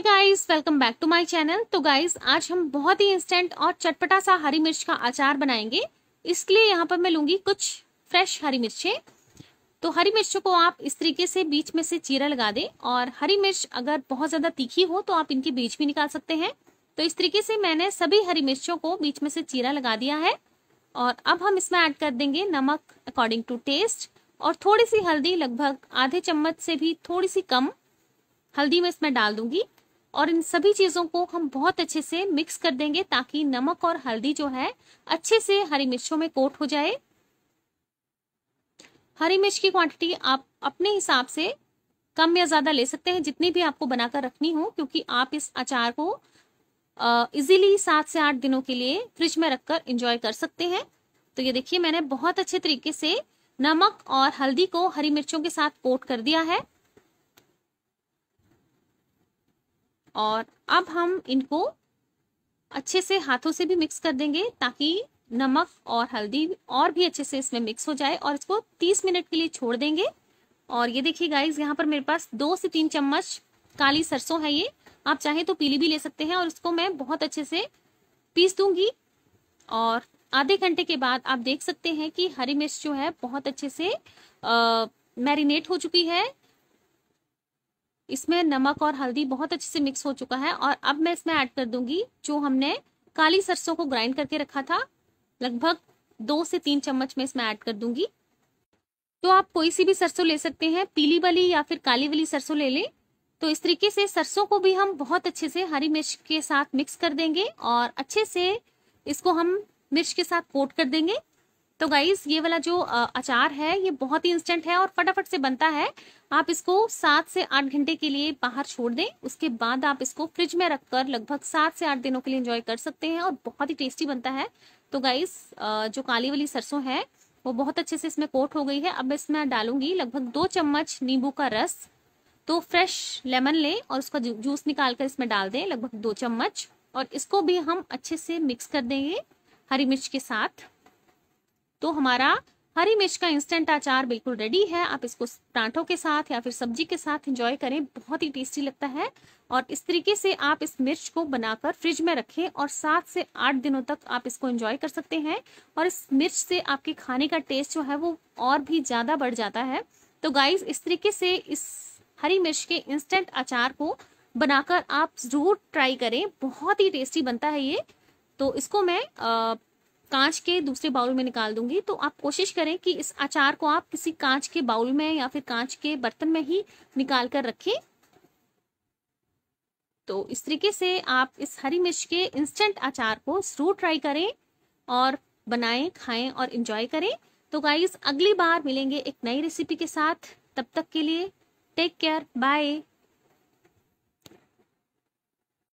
Guys welcome back to my channel तो guys आज हम बहुत ही इंस्टेंट और चटपटा सा हरी मिर्च का अचार बनाएँगे। इसके लिए यहाँ पर मैं लूँगी कुछ फ्रेश हरी मिर्चें। तो हरी मिर्चों को आप इस तरीके से बीच में से चीरा लगा दें और हरी मिर्च अगर बहुत ज़्यादा तीखी हो तो आप इनके बीज भी निकाल सकते हैं। तो इस तरीके से मैंने सभी हरी मिर्चों को बीच में से चीरा लगा दिया है और अब हम इसमें ऐड कर देंगे नमक अकॉर्डिंग टू टेस्ट और थोड़ी सी हल्दी, लगभग आधे चम्मच से भी थोड़ी सी कम हल्दी मैं इसमें डाल दूँगी। और इन सभी चीज़ों को हम बहुत अच्छे से मिक्स कर देंगे ताकि नमक और हल्दी जो है, अच्छे से हरी मिर्चों में कोट हो जाए। हरी मिर्च की क्वांटिटी आप अपने हिसाब से कम या ज़्यादा ले सकते हैं, जितनी भी आपको बनाकर रखनी हो, क्योंकि आप इस अचार को इजीली सात से आठ दिनों के लिए फ्रिज में रखकर इंजॉय कर सकते हैं। तो ये देखिए, मैंने बहुत अच्छे तरीके से नमक और हल्दी को हरी मिर्चों के साथ कोट कर दिया है। और अब हम इनको अच्छे से हाथों से भी मिक्स कर देंगे ताकि नमक और हल्दी और भी अच्छे से इसमें मिक्स हो जाए और इसको 30 मिनट के लिए छोड़ देंगे। और ये देखिए गाइज़ यहाँ पर मेरे पास दो से तीन चम्मच काली सरसों है ये। आप चाहें तो पीली भी ले सकते हैं और इसको मैं बहुत अच्छे से पीस दूँगी। और आधे घंटे के बाद आप देख सकते हैं कि हरी मिर्च जो है बहुत अच्छे से मैरिनेट हो चुकी है। इसमें नमक और हल्दी बहुत अच्छे से मिक्स हो चुका है और अब मैं इसमें ऐड कर दूँगी जो हमने काली सरसों को ग्राइंड करके रखा था। लगभग दो से तीन चम्मच में इसमें ऐड कर दूँगी। तो आप कोई सी भी सरसों ले सकते हैं, पीली वाली या फिर काली वाली सरसों ले लें। तो इस तरीके से सरसों को भी हम बहुत अच्छे से हरी मिर्च के साथ मिक्स कर देंगे और अच्छे से इसको हम मिर्च के साथ कोट कर देंगे। तो गाइज़ ये वाला जो अचार है, ये बहुत ही इंस्टेंट है और फटाफट से बनता है। आप इसको सात से आठ घंटे के लिए बाहर छोड़ दें। उसके बाद आप इसको फ्रिज में रखकर लगभग सात से आठ दिनों के लिए एंजॉय कर सकते हैं और बहुत ही टेस्टी बनता है। तो गाइज़ जो काली वाली सरसों है, वो बहुत अच्छे से इसमें कोट हो गई है। अब इसमें डालूँगी लगभग दो चम्मच नींबू का रस। तो फ्रेश लेमन लें और उसका जूस निकाल कर इसमें डाल दें लगभग दो चम्मच। और इसको भी हम अच्छे से मिक्स कर देंगे हरी मिर्च के साथ। तो हमारा हरी मिर्च का इंस्टेंट अचार बिल्कुल रेडी है। आप इसको पराठों के साथ या फिर सब्ज़ी के साथ एंजॉय करें। बहुत ही टेस्टी लगता है। और इस तरीके से आप इस मिर्च को बनाकर फ्रिज में रखें और सात से आठ दिनों तक आप इसको एंजॉय कर सकते हैं। और इस मिर्च से आपके खाने का टेस्ट जो है वो और भी ज़्यादा बढ़ जाता है। तो गाइज़ इस तरीके से इस हरी मिर्च के इंस्टेंट अचार को बनाकर आप ज़रूर ट्राई करें। बहुत ही टेस्टी बनता है ये। तो इसको मैं आ, कांच के दूसरे बाउल में निकाल दूँगी। तो आप कोशिश करें कि इस अचार को आप किसी कांच के बाउल में या फिर कांच के बर्तन में ही निकाल कर रखें। तो इस तरीके से आप इस हरी मिर्च के इंस्टेंट अचार को ज़रूर ट्राई करें और बनाएँ, खाएँ और इंजॉय करें। तो गाइज़ अगली बार मिलेंगे एक नई रेसिपी के साथ। तब तक के लिए टेक केयर बाय